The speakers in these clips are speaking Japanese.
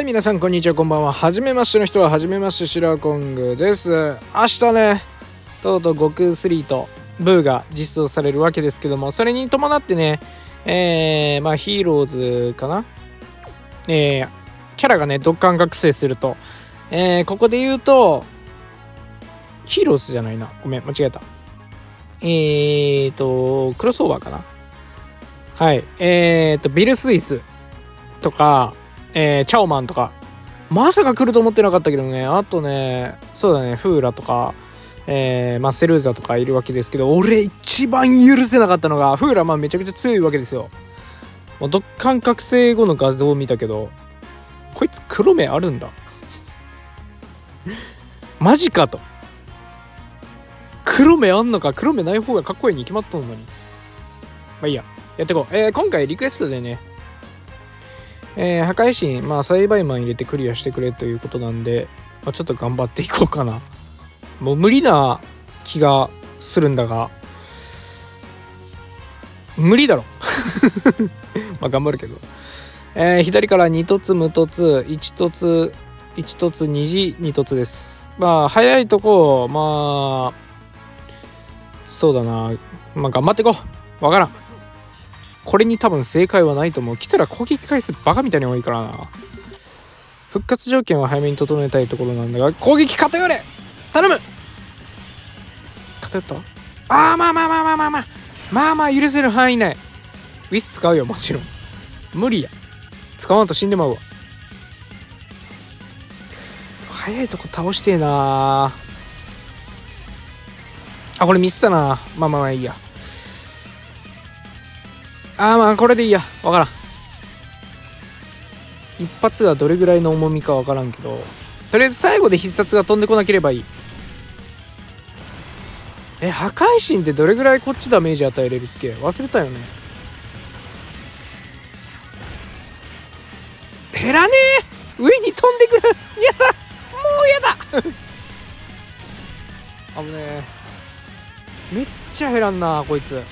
はい皆さんこんにちは。こんばんは。はじめましての人ははじめましてシラコングです。明日ねとうとう悟空3とブーが実装されるわけですけどもそれに伴ってねえー、まあヒーローズかな？えー、キャラがね独感覚醒すると。えー、ここで言うとヒーローズじゃないな。ごめん間違えた。えーとクロスオーバーかな？はいえーとビル・スイスとかえー、チャオマンとか、まさか来ると思ってなかったけどね、あとね、そうだね、フーラとか、えー、マッセルーザとかいるわけですけど、俺一番許せなかったのが、フーラまあめちゃくちゃ強いわけですよ。もう、感覚性後の画像を見たけど、こいつ黒目あるんだ。マジかと。黒目あんのか黒目ない方がかっこいいに決まっとんのに。まあいいや。やっていこう。えー、今回リクエストでね、えー、破壊神、まあ、栽培マン入れてクリアしてくれということなんで、まあ、ちょっと頑張っていこうかな。もう無理な気がするんだが、無理だろ。まあ、頑張るけど。えー、左から2凸無凸、1凸、1凸、2時2凸です。まあ、早いとこ、まあ、そうだな。まあ、頑張っていこう。わからん。これに多分正解はないと思う。来たら攻撃回数バカみたいに多いからな。復活条件は早めに整えたいところなんだが、攻撃偏れ頼む偏った？ああ、まあまあまあまあまあまあ。まあまあ許せる範囲内。ウィス使うよ、もちろん。無理や。使わんと死んでまうわ。早いとこ倒してえなあ、これミスったなまあまあまあいいや。ああまあこれでいいや。わからん。一発がどれぐらいの重みかわからんけど。とりあえず最後で必殺が飛んでこなければいい。え破壊神ってどれぐらいこっちダメージ与えれるっけ？忘れたよね。減らねえ！上に飛んでくる！やだ！もうやだ！危ねえ。めっちゃ減らんなこいつ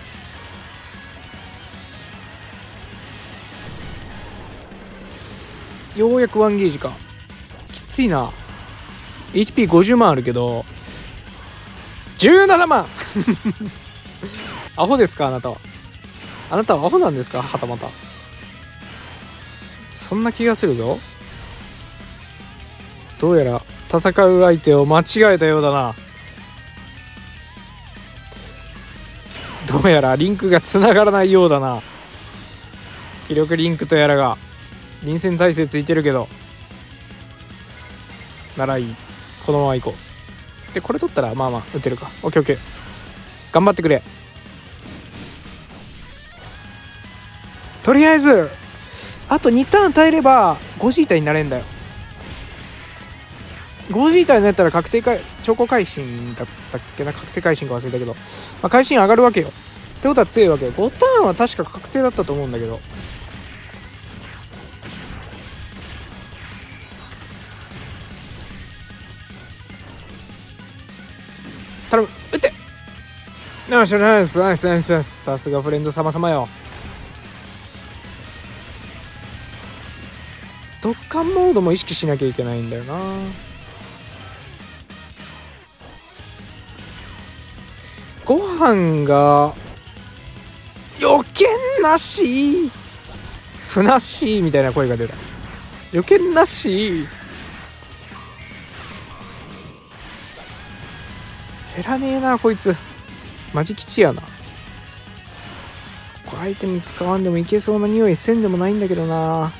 ようやくワンゲージか。きついな。HP50 万あるけど17万。アホですかあなたは。あなたはアホなんですかはたまた。そんな気がするぞ。どうやら戦う相手を間違えたようだな。どうやらリンクがつながらないようだな。気力リンクとやらが。臨戦態勢ついてるけど。ならいい。このまま行こう。でこれ取ったらまあまあ打てるか。オッケーオッケー。頑張ってくれ。とりあえずあと2ターン耐えれば5ジータになれんだよ。5ジータになったら確定回超高会心だったっけな？確定会心か忘れたけど、まあ、会心上がるわけよ。ってことは強いわけよ。5ターンは確か確定だったと思うんだけど。頼む。打ってナイスナイスナイスナイス。さすがフレンド様様よ。ドッカンモードも意識しなきゃいけないんだよな。ご飯が余計なし。ふなっしーみたいな声が出た。余計なし。減らねえなこいつ。マジ吉やな。ここアイテム使わんでもいけそうな匂いせんでもないんだけどな。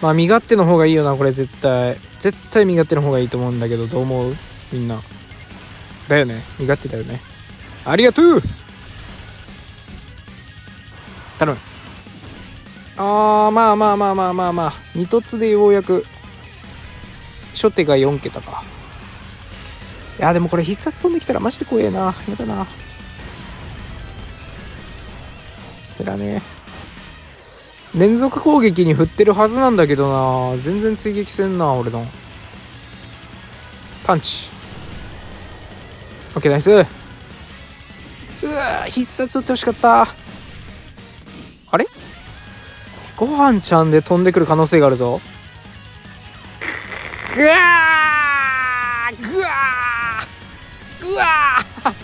まあ身勝手の方がいいよなこれ絶対。絶対身勝手の方がいいと思うんだけどどう思う？みんな。だよね。身勝手だよね。ありがとう！頼む。あーまあまあまあまあまあまあ。2凸でようやく。初手が4桁か。いやでもこれ必殺飛んできたらマジで怖えな。やだな。減らね。連続攻撃に振ってるはずなんだけどな。全然追撃せんな俺の。パンチオッケーナイス。うわ必殺打ってほしかった。あれ？ご飯ちゃんで飛んでくる可能性があるぞ。ぐわーぐわーぐわー。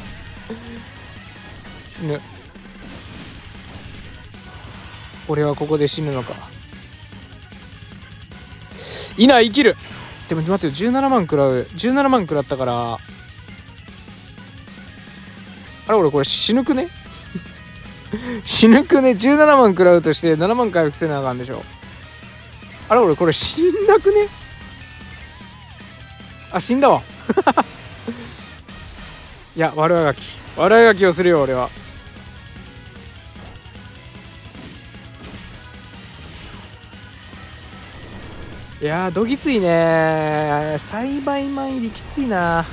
死ぬ。俺はここで死ぬのか。いない生きる。でも待ってよ17万食らう。17万食らったから。あれ俺これ死ぬくね？死ぬくね？17万食らうとして7万回復せなあかんでしょ。あれ俺これ死んなくね？あ死んだわ。いや悪あがき。悪あがきをするよ俺は。いやーどぎついね栽培前入りきついな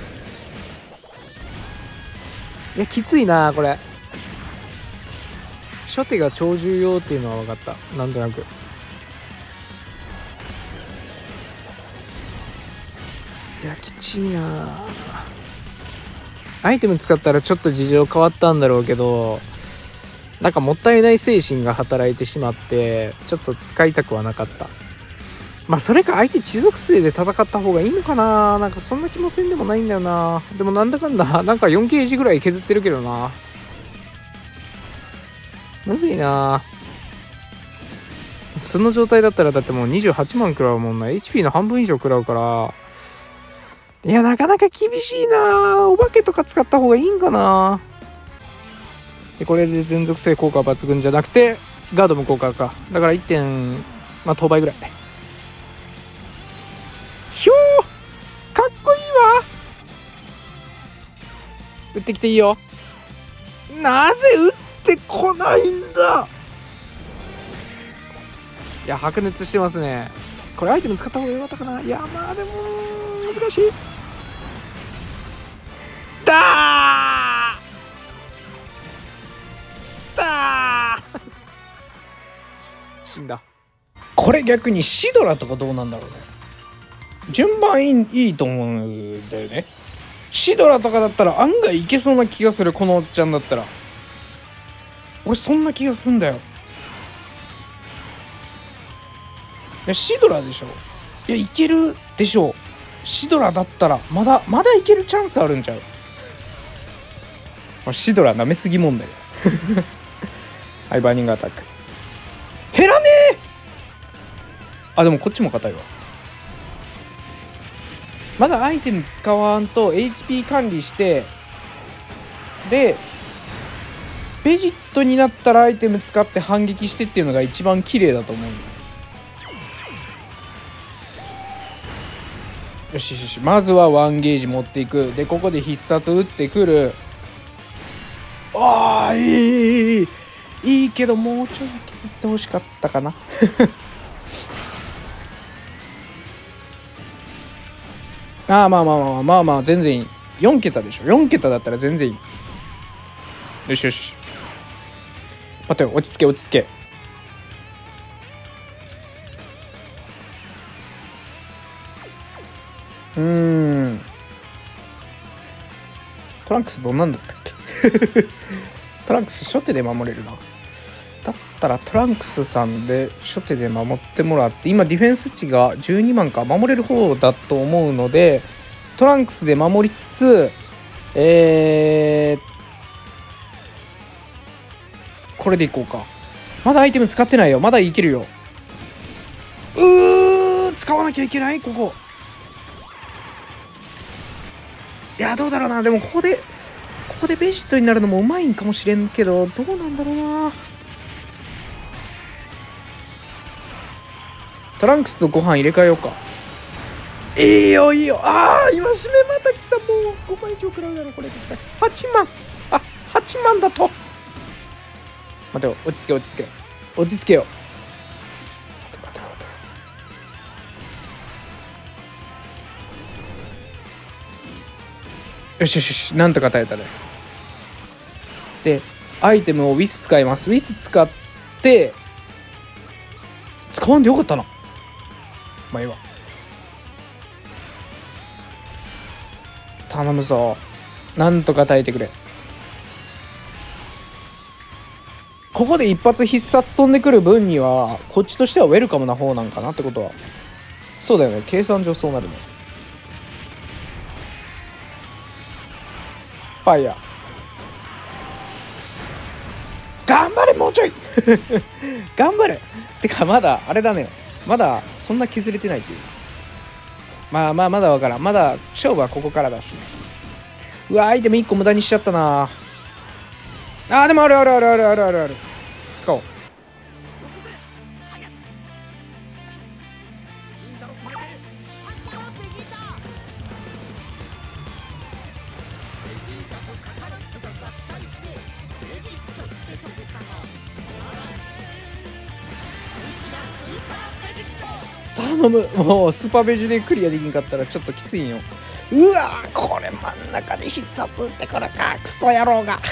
いやきついなこれ。初手が超重要っていうのは分かった。なんとなく。いやきちいなアイテム使ったらちょっと事情変わったんだろうけどなんかもったいない精神が働いてしまってちょっと使いたくはなかった。まあそれか相手地属性で戦った方がいいのかな。なんかそんな気もせんでもないんだよな。でもなんだかんだ なんか 4K ぐらい削ってるけどな。むずいな。その状態だったらだってもう28万食らうもんな。HP の半分以上食らうから。いやなかなか厳しいな。お化けとか使った方がいいんかな。でこれで全属性効果は抜群じゃなくてガードも効果か。だから1点まあ当倍ぐらい。ひょー。かっこいいわ。打ってきていいよ。なぜ打ってこないんだ。いや白熱してますね。これアイテム使った方がよかったかな。いやまあでも難しい。だー。だー。死んだ。これ逆にシドラとかどうなんだろうね。順番いいいいと思うんだよね。シドラとかだったら案外いけそうな気がするこのおっちゃんだったら。俺そんな気がすんだよ。いやシドラでしょ。いやいけるでしょ。シドラだったらまだまだいけるチャンスあるんちゃう？シドラ舐めすぎ問題 はいバーニングアタック。減らねえ！あでもこっちも硬いわ。まだアイテム使わんと HP 管理してでベジットになったらアイテム使って反撃してっていうのが一番綺麗だと思うよ。しよしよしまずはワンゲージ持っていく。でここで必殺打ってくるああいいいいけどもうちょい削ってほしかったかな。ああまあまあまあまあまあ全然いい。4桁でしょ。4桁だったら全然いい。よしよし待てよ落ち着け落ち着け。うん。トランクスどんなんだったっけ？トランクス初手で守れるな。だったらトランクスさんで初手で守ってもらって今ディフェンス値が12万か守れる方だと思うのでトランクスで守りつつえー、これでいこうか。まだアイテム使ってないよ。まだいけるよ。うー使わなきゃいけない？ここ。いやどうだろうな。でもここでここでベジットになるのもうまいんかもしれんけどどうなんだろうな。トランクスとご飯入れ替えようか。いいよいいよ。ああ今締めまた来たもう。5万以上くらうだろこれ絶対。8万。あ8万だと。待てよ落ち着け落ち着け。落ち着けよ。よしよしよしなんとか耐えたねでアイテムをウィス使います。ウィス使って使わんでよかったな。まあいいわ。頼むぞ。なんとか耐えてくれ。ここで一発必殺飛んでくる分にはこっちとしてはウェルカムな方なんかなってことは。そうだよね。計算上そうなるね。ファイヤー 頑張れ。てかまだあれだね。まだそんな削れてないっていう。まあまあまだわからん。まだ勝負はここからだし。うわアイテム1個無駄にしちゃったなあーでもあるあるあるあるあるあるある。頼むもうスーパーベジでクリアできんかったらちょっときついんよ。うわこれ真ん中で必殺打ってくるかクソ野郎が。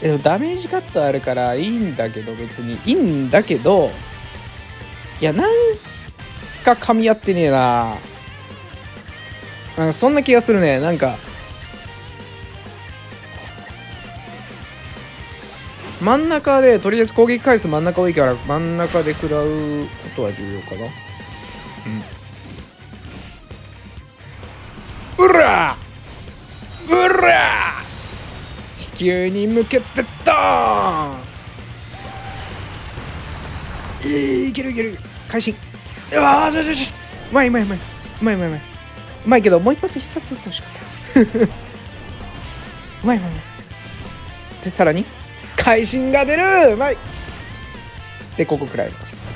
でもダメージカットあるからいいんだけど別に。いいんだけどいやなんか噛み合ってねえな。なんかそんな気がするね。なんか真ん中でとりあえず攻撃回数真ん中多いから真ん中で食らうことは重要かな。うん。うらうら地球に向けてドーン。いいいけるいける。会心。うわーよしよしよし。うまいうまいうまいうまいうまいうまいうまいけどもう一発必殺打ってほしかった。うまいうまいうまいでさらに。会心が出るうまいでここ食らいます。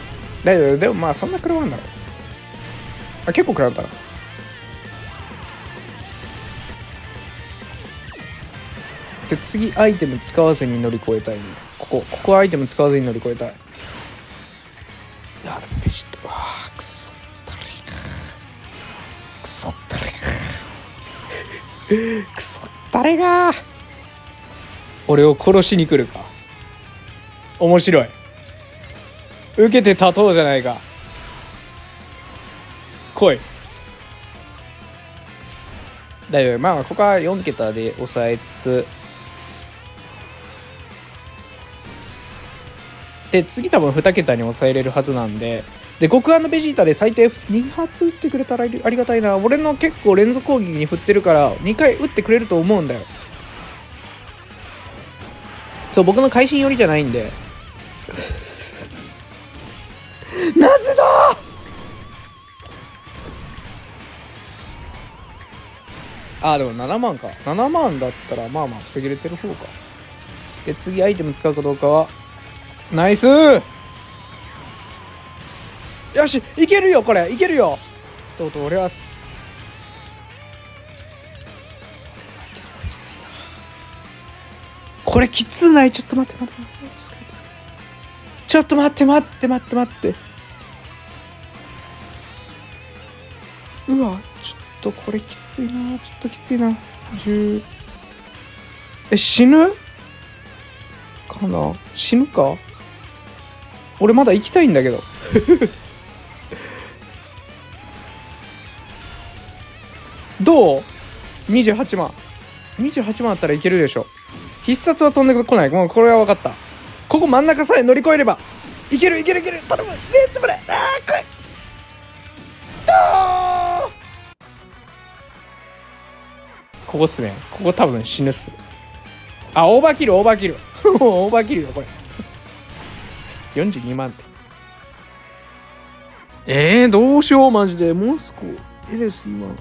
だけどでもまあそんな食らわんだろあ結構食らったな。で次アイテム使わずに乗り越えたいね。ここここアイテム使わずに乗り越えたい。いやでもペシッと。わあくそったれくそったれくそったれが。俺を殺しに来るか。面白い。受けて立とうじゃないか。来い。だよまあここは4桁で抑えつつ。で次多分2桁に抑えれるはずなんで。で極暗のベジータで最低2発撃ってくれたらありがたいな。俺の結構連続攻撃に振ってるから2回撃ってくれると思うんだよ。そう僕の会心寄りじゃないんで。なぜだあでも7万か。7万だったらまあまあ防げれてる方か。で次アイテム使うかどうかは。ナイス！よしいけるよこれ。いけるよ。とうとう俺はこれきつない。ちょっと待って待って待って。ちょっと待って待って待って待って。うわちょっとこれきついなちょっときついな。10え死ぬ？かな？死ぬか？俺まだ行きたいんだけど。どう ?28 万。28万あったらいけるでしょ。必殺は飛んでこない。もうこれは分かった。ここ真ん中さえ乗り越えればいけるいけるいける。頼む。目つぶれ。あー来い。どー。ここっすね。ここ多分死ぬっす。あオーバーキルオーバーキル。オーバーキル よこれ。42万って。えー、どうしようマジで。モスコ。エレス今。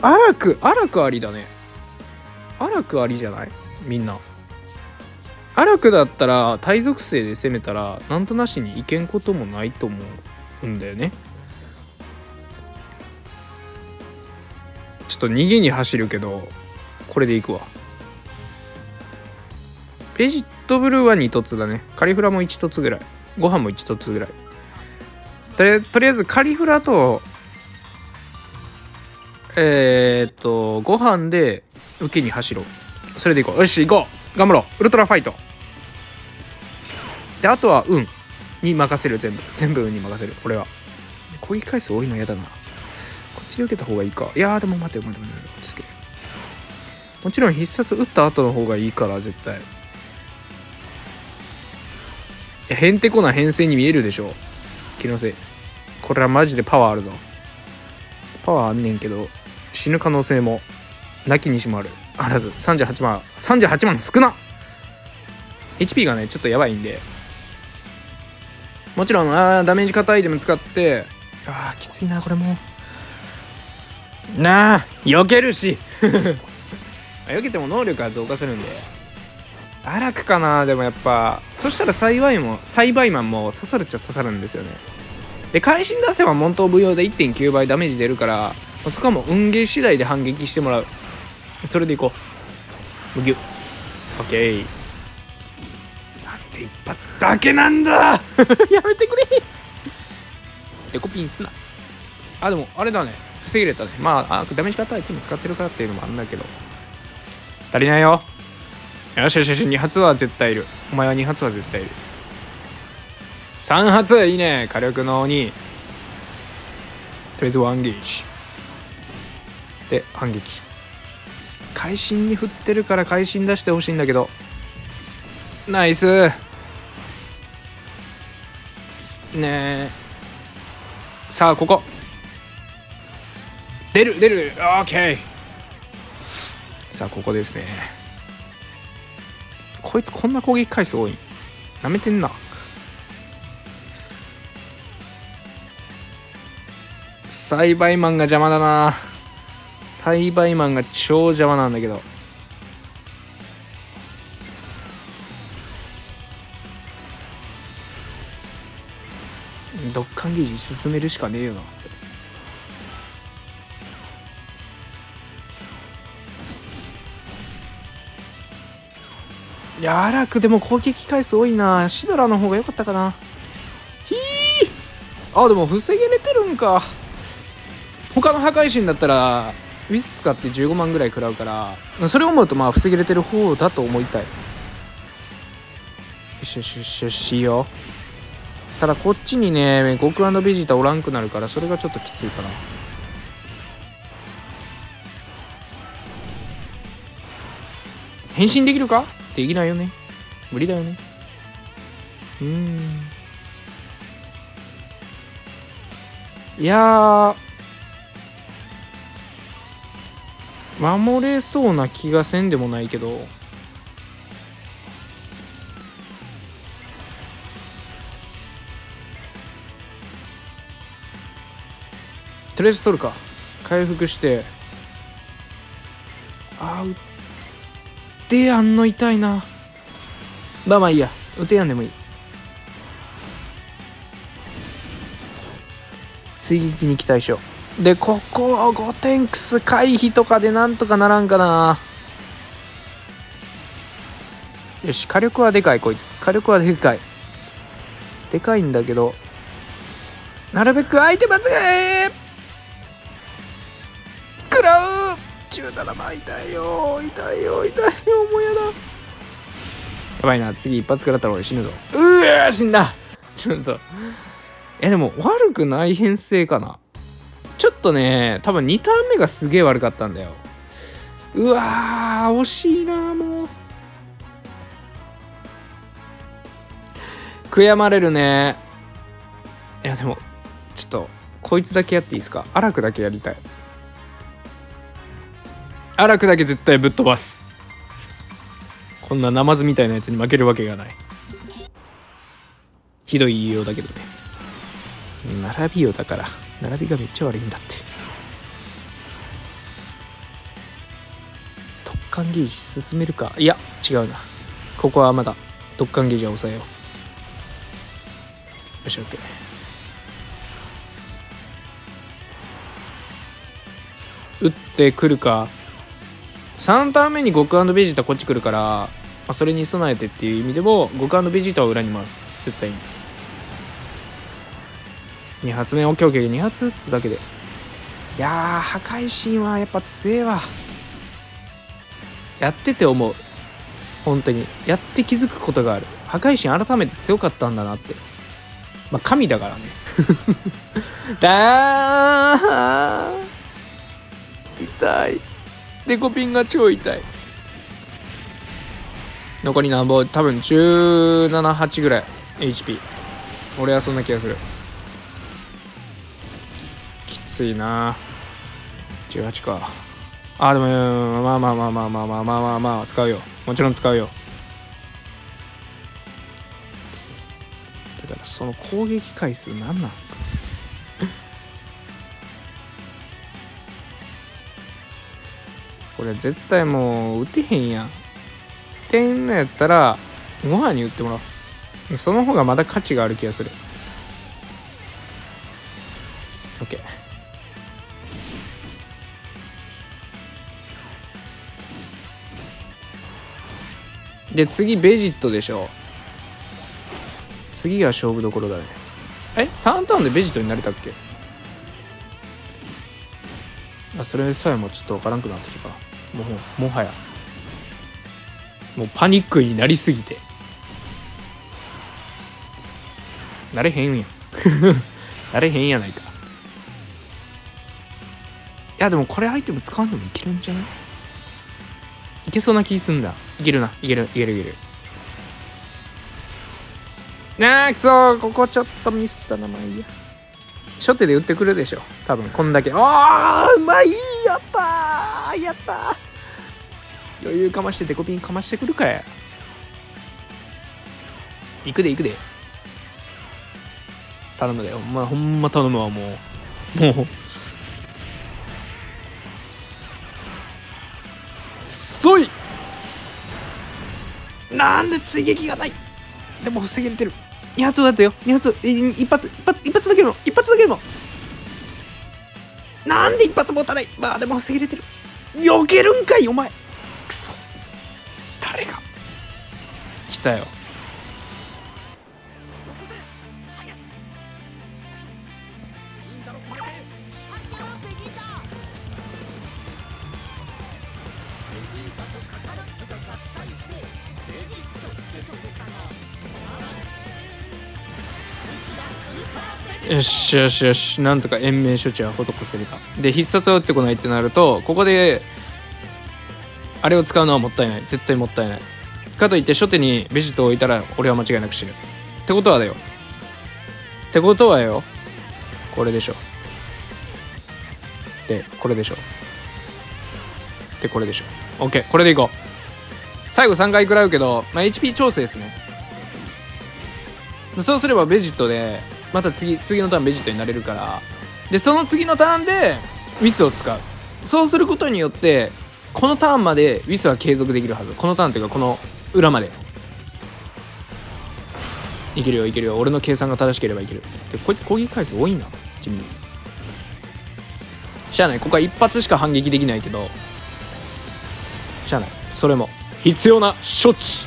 アラク。アラクありだね。アラクありじゃない？みんな。アラクだったら対属性で攻めたらなんとなしにいけんこともないと思うんだよね。ちょっと逃げに走るけどこれでいくわ。ペジットブルーは2凸だね。カリフラも1凸ぐらい。ご飯も1凸ぐらい。でとりあえずカリフラとえー、っとご飯で受けに走ろう。それでいこう。よし行こう。頑張ろう。ウルトラファイト。であとは運に任せる。全部全部運に任せる。俺は。攻撃回数多いの嫌だな。こっちで受けた方がいいか。いやでも待て待て待てよ。ですけもちろん必殺打った後の方がいいから絶対。やへんてこな編成に見えるでしょ。気のせい。これはマジでパワーあるぞ。パワーあんねんけど死ぬ可能性もなきにしもある。あらず。38万。38万少な。HP がねちょっとやばいんで。もちろんあダメージ硬いアイテム使って。あーきついなこれも。なあ避けるし。避けても能力は増加するんで。荒くかなでもやっぱ。そしたら幸いも栽培マンも刺さるっちゃ刺さるんですよね。で会心出せば門刀舞踊で1.9倍ダメージ出るからそこはもう運ゲー次第で反撃してもらうそれでいこう。むぎゅオッケー。なんで一発だけなんだ！やめてくれ。デコピンすな。あでもあれだね。防げれたね。まああダメージ硬い。アイテム使ってるからっていうのもあるんだけど。足りないよ。よしよしよし。2発は絶対いる。お前は2発は絶対いる。3発いいね。火力の鬼。とりあえずワンゲージ。で反撃。会心に振ってるから会心出してほしいんだけど。ナイス。ねえ。さあここ。出る出る。オッケー。さあここですね。こいつこんな攻撃回数多い？なめてんな。栽培マンが邪魔だな。栽培マンが超邪魔なんだけど。ドッカンゲージ進めるしかねえよな。いや荒くでも攻撃回数多いな。シドラの方が良かったかな。ひー。あでも防げれてるんか。他の破壊神だったらウィス使って15万ぐらい食らうからそれを思うとまあ防げれてる方だと思いたい。よしよしよしよしいいよ。ただこっちにねゴクベジータおらんくなるからそれがちょっときついかな。変身できるか？できないよね。無理だよね。うん。いや守れそうな気がせんでもないけど。とりあえず取るか。回復して。あー手やんの痛いな。まあまあいいや。打てやんでもいい。追撃に期待しよう。でここはゴテンクス回避とかでなんとかならんかな。よし火力はでかいこいつ。火力はでかい。でかいんだけど。なるべく相手間違え食らう !17 万痛いよ痛いよ痛いよもうやだ。やばいな次一発食らったら俺死ぬぞ。うわ死んだ。ちょっと。えでも悪くない編成かな。ちょっとね多分2ターン目がすげえ悪かったんだよ。うわー惜しいなもう。悔やまれるね。いやでもちょっとこいつだけやっていいですか？荒くだけやりたい。荒くだけ絶対ぶっ飛ばす。こんなナマズみたいなやつに負けるわけがない。ひどい言いようだけどね。並びよだから。並びがめっちゃ悪いんだって。突貫ゲージ進めるか。いや違うな。ここはまだ突貫ゲージは抑えよう。よし OK 打ってくるか。3ターン目にゴクベジータこっち来るから、まあ、それに備えてっていう意味でもゴクベジータを裏に回す。絶対に。2発目 OKOK2 発撃つだけで。いやー破壊神はやっぱ強えわ。やってて思う。本当に。やって気づくことがある。破壊神改めて強かったんだなって。まあ神だからね。だ ー痛い。デコピンが超痛い。残りなんぼ？多分178ぐらい。HP 俺はそんな気がする。ついな。18か。あでもまあまあまあまあまあまあまあまあまあ使うよ。もちろん使うよ。だからその攻撃回数なんなん？これ絶対もう打てへんやん。点のやったらご飯に打ってもらう。その方がまだ価値がある気がする。OK で次ベジットでしょ。次が勝負どころだね。え3ターンでベジットになれたっけ？あそれさえもちょっとわからんくなってきたもうもはや。もうパニックになりすぎて。なれへんやん。なれへんやないか。いやでもこれアイテム使わんでもいけるんじゃない？いけそうな気すんだ。いけるな。いけるいけるいける。なあくそここちょっとミスったなまあいいや。初手で打ってくるでしょ。多分こんだけ。ああうまいやったやった余裕かましてデコピンかましてくるかや行くで行くで。頼むだよ。ほんまほんま頼むわもう。もう。そいなんで追撃がない？でも防げれてる。2発だったよ。2発一発一発一発だけの一発だけのなんで一発持たない？まあでも防げれてる。避けるんかいお前。くそ。誰が？来たよ。よしよしよしなんとか延命処置は施せるか。で必殺を打ってこないってなるとここであれを使うのはもったいない。絶対もったいない。かといって初手にベジットを置いたら俺は間違いなく死ぬ。ってことはだよ。ってことはよ。これでしょ。でこれでしょ。でこれでしょ。OK これでいこう。最後3回食らうけど、まあ、HP 調整ですね。そうすればベジットでまた次次のターンベジットになれるから。でその次のターンでウィスを使う。そうすることによってこのターンまでウィスは継続できるはず。このターンっていうかこの裏まで。いけるよいけるよ。俺の計算が正しければいける。でこいつ攻撃回数多いな。地味にしゃあない。ここは一発しか反撃できないけど。しゃあない。それも。必要な処置。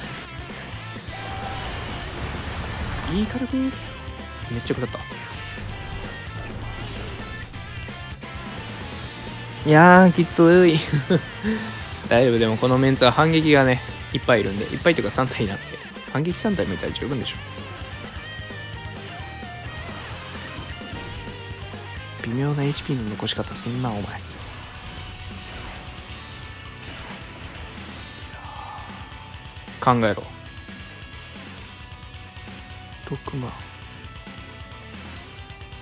いい軽くめっちゃ食らった。いやきつい。大丈夫でもこのメンツは反撃がねいっぱいいるんでいっぱいというか3体になんで反撃3体もいたら十分でしょ。微妙な HP の残し方すんなお前。考えろ。6万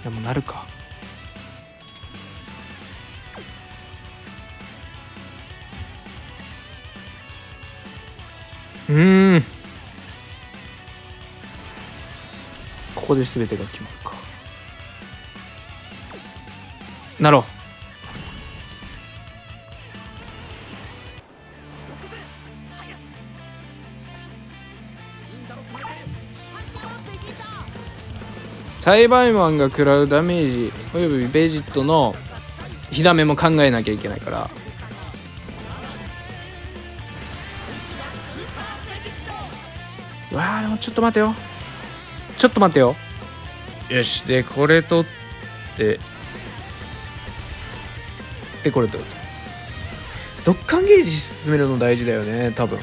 でもなるか。うん。ここで全てが決まるか。なろう。栽培マンが食らうダメージおよびベジットの火ダメも考えなきゃいけないから。うわーでもちょっと待てよ。ちょっと待ってよ。よしでこれ取って。でこれ取ると。ドッカンゲージ進めるの大事だよね多分。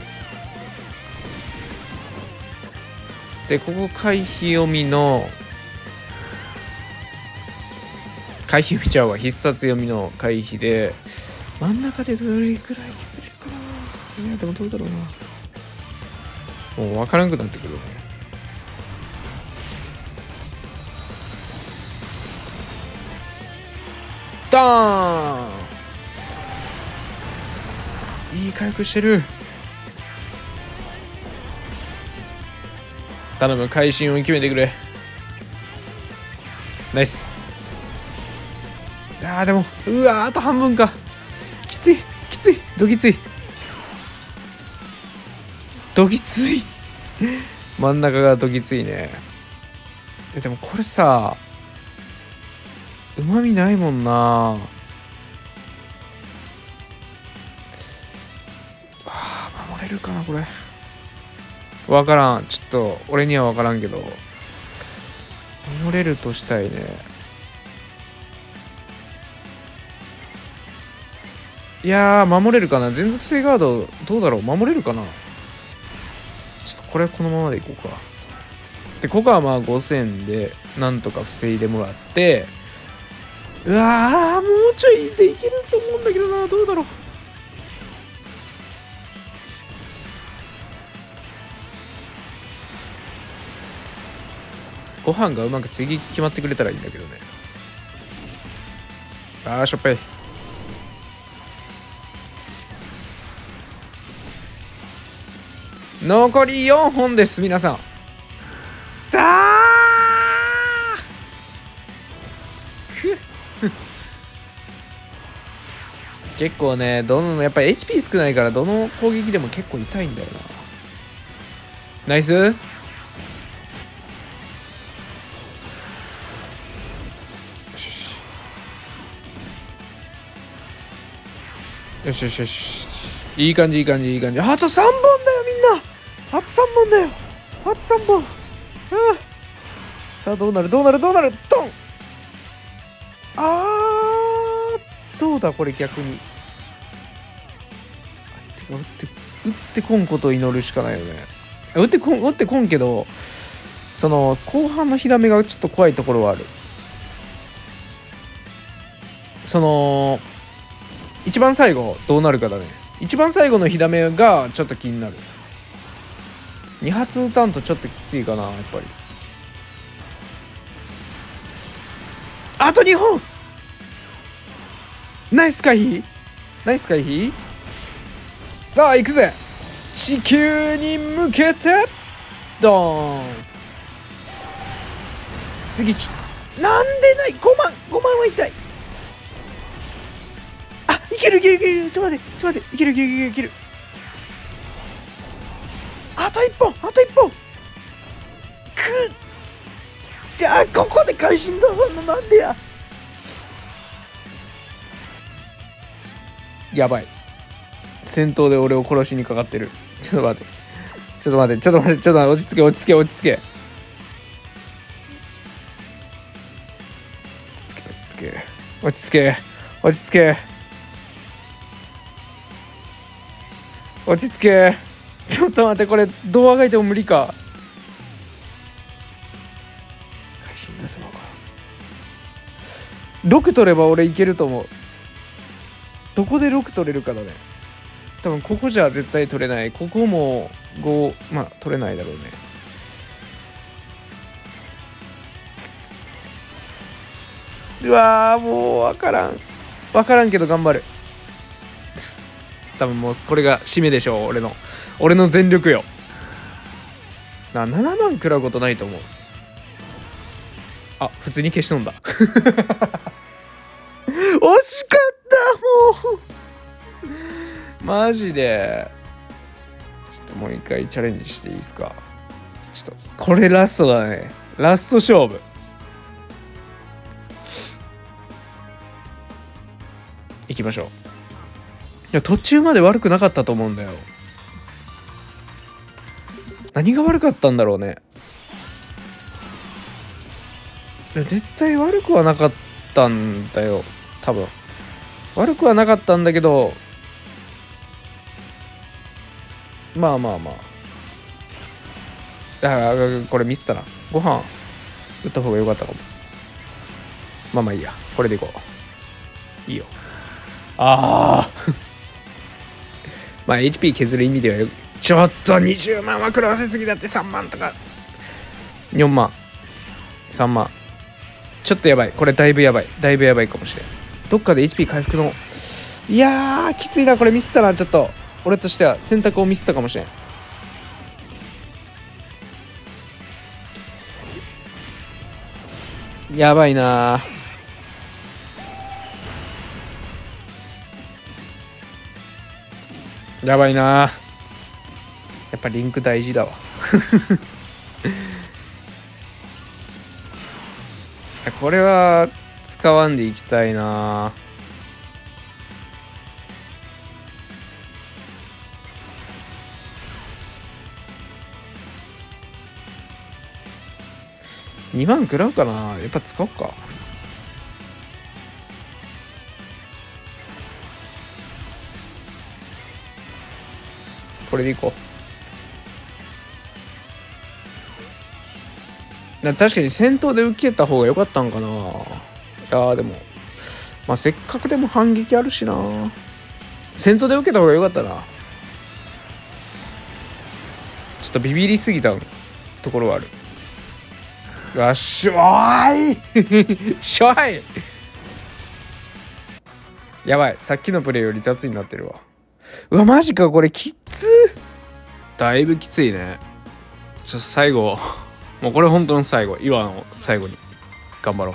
でここ回避読みの回避フィチャーは必殺読みの回避で、真ん中でどれくらい削れるかな。いや、でもどうだろうな。もう分からんくなってくるね。ドーンいい回復してる。頼む、会心を決めてくれ。ナイス。あでもうわあと半分か。きついきつい。どぎつい。どぎつい。真ん中がどぎついね。でもこれさうまみないもんな。あ守れるかなこれ。わからん。ちょっと俺にはわからんけど。守れるとしたいね。いやー守れるかな？全属性ガードどうだろう？守れるかな？ちょっとこれはこのままでいこうか。でここはまあ5000でなんとか防いでもらって。うわーもうちょいでいけると思うんだけどな。どうだろう？ご飯がうまく追撃決まってくれたらいいんだけどね。あーしょっぱい。残り4本です皆さん。だー結構ねどのやっぱり HP 少ないからどの攻撃でも結構痛いんだよなナイスよしよしよしいい感じいい感じいい感じあと3本だあと3本だよ。あと3本。うん。さあどうなる？どうなる？どうなる？ドン。あーどうだこれ逆に。打って打ってこんことを祈るしかないよね。打ってこん打ってこんけどその後半の火ダメがちょっと怖いところはある。その一番最後どうなるかだね。一番最後の火ダメがちょっと気になる。2発撃たんとちょっときついかなやっぱり。あと2本。ナイス回避。ナイス回避。さあ行くぜ。地球に向けて。ドーン。追撃なんでない。5万。5万は痛い。あいけるいけるいける。ちょっと待ってちょっと待って。いけるいけるいけるいけるあと1本あと1本。くっ。じゃあここで会心出さんのなんでや。やばい。戦闘で俺を殺しにかかってる。ちょっと待って。ちょっと待って。ちょっと待って。ちょっと待って。落ち着け落ち着け落ち着け。落ち着け落ち着け。落ち着け。落ちょっと待ってこれどうあがいても無理か。会心出せばか6取れば俺いけると思う。どこで6取れるかだね。多分ここじゃ絶対取れない。ここも5まあ取れないだろうね。うわもう分からん。分からんけど頑張る。多分もうこれが締めでしょう俺の。俺の全力よ。な7万食らうことないと思う。あ普通に消し飛んだ。惜しかったもう。マジで。ちょっともう一回チャレンジしていいですか？ちょっとこれラストだね。ラスト勝負。いきましょう。いや途中まで悪くなかったと思うんだよ。何が悪かったんだろうね。絶対悪くはなかったんだよ。多分。悪くはなかったんだけどまあまあまあ。あこれミスったな。ご飯打った方が良かったかも。まあまあいいや。これでいこう。いいよ。ああ まあ HP 削る意味ではよちょっと20万は食らわせすぎだって3万とか。4万。3万。ちょっとやばい。これだいぶやばい。だいぶやばいかもしれん。どっかで HP 回復の。いやきついな。これミスったな。ちょっと。俺としては選択をミスったかもしれん。やばいなやばいなやっぱリンク大事だわ。これは使わんでいきたいな。2万食らうかな。やっぱ使おうか。これでいこう。確かに戦闘で受けた方が良かったんかな。いやでもまあせっかくでも反撃あるしな。戦闘で受けた方が良かったな。ちょっとビビりすぎたところはある。よしょーい。しょい。やばい。さっきのプレイより雑になってるわ。うわマジかこれきつ。だいぶきついね。ちょっと最後。もうこれ本当の最後イワンを最後に頑張ろう。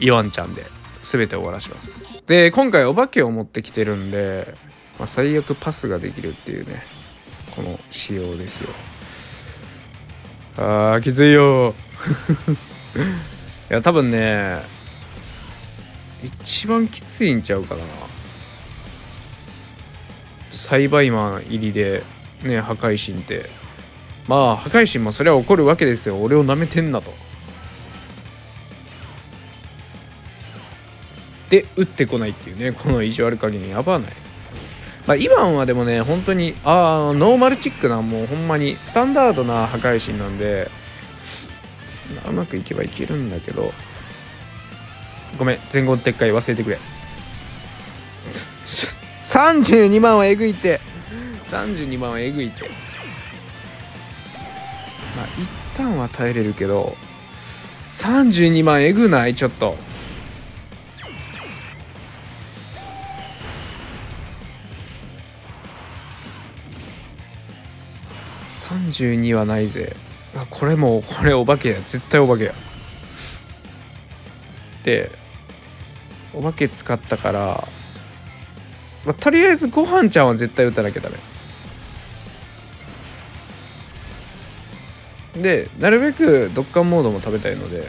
イワンちゃんで全て終わらします。で今回お化けを持ってきてるんで、まあ、最悪パスができるっていうねこの仕様ですよ。あーきついよ。いや多分ね一番きついんちゃうかな。栽培マン入りでね破壊神って。まあ破壊神もそれは怒るわけですよ。俺を舐めてんなと。で打ってこないっていうね。この意地悪加減やばない。まあ、イワンはでもね本当にああノーマルチックなもうほんまにスタンダードな破壊神なんでうまくいけばいけるんだけど。ごめん。全言撤回忘れてくれ。32万はえぐいって。32万はえぐいって。まあ一旦は耐えれるけど32万えぐない？ちょっと。32はないぜ。あこれもこれお化けや。絶対お化けや。でお化け使ったから、まあ、とりあえずご飯ちゃんは絶対打たなきゃダメ。でなるべくドッカンモードも食べたいので。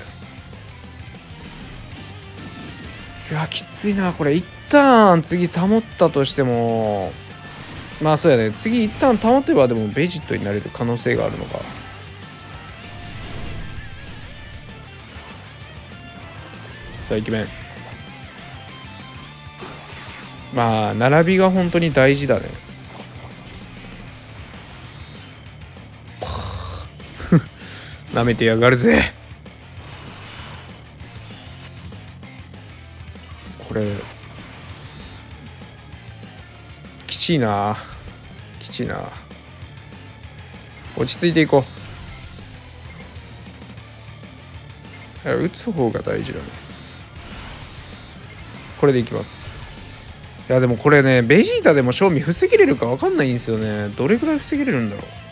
いやきついなこれ。一旦次保ったとしても。まあそうやね。次一旦保てばでもベジットになれる可能性があるのか。さあイケメン。まあ並びが本当に大事だね。なめてやがるぜ。これきちいな。きちいな。落ち着いていこう。打つ方が大事だね。これでいきます。いやでもこれねベジータでも賞味防ぎれるか分かんないんですよね。どれぐらい防ぎれるんだろう。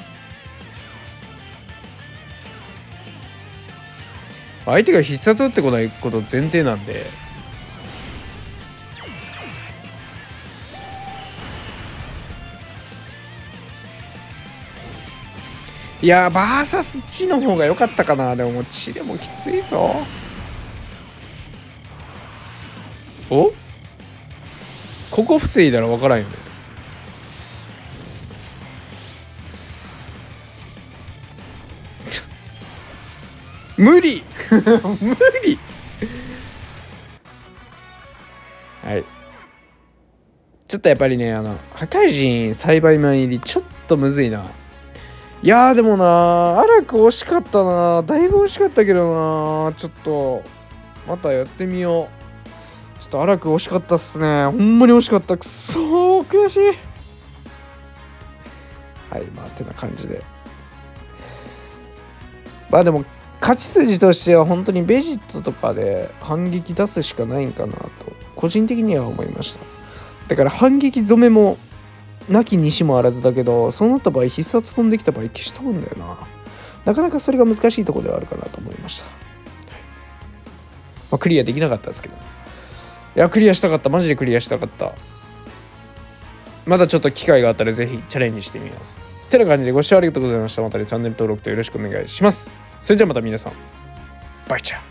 相手が必殺打ってこないこと前提なんで。いやバーサス地の方が良かったかな。でも地でもきついぞ。お？ここ防いだら分からんよね。無理。無理。はい。ちょっとやっぱりねあの破壊神栽培マン入りちょっとむずいな。いやでもな荒く惜しかったな。だいぶ惜しかったけどな。ちょっとまたやってみよう。ちょっと荒く惜しかったっすね。ほんまに惜しかった。くそー。悔しい。はいまあてな感じで。まあでも勝ち筋としては本当にベジットとかで反撃出すしかないんかなと個人的には思いました。だから反撃染めもなきにしもあらずだけどそうなった場合必殺飛んできた場合消し飛ぶんだよな。なかなかそれが難しいとこではあるかなと思いました、まあ、クリアできなかったですけどいやクリアしたかった。マジでクリアしたかった。まだちょっと機会があったらぜひチャレンジしてみます。てな感じでご視聴ありがとうございました。またねチャンネル登録とよろしくお願いします。それじゃあまた皆さん。バイチャー。